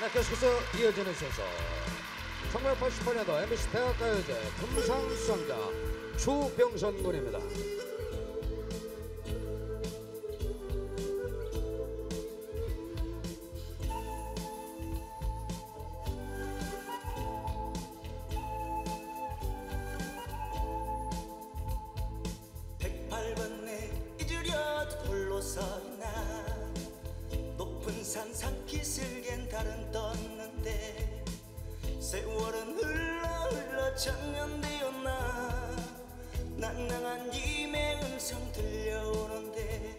네, 계속해서 이어지는 순서 1988년도 MBC 대학가요제 금상 수상자 추병선 군입니다. 흘러 천년 되었나? 낭낭한 님의 음성 들려오는데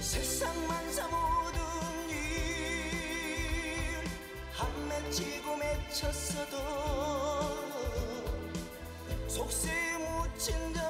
세상 만사 모든 일 한 맺히고 맺혔어도 속세에 묻힌 정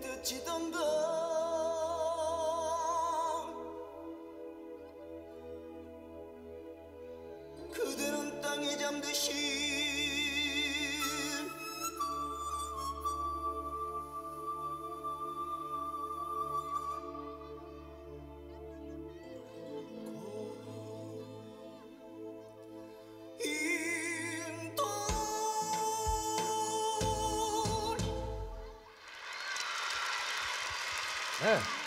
뜻이던가 그대는 땅에 잠드신 嗯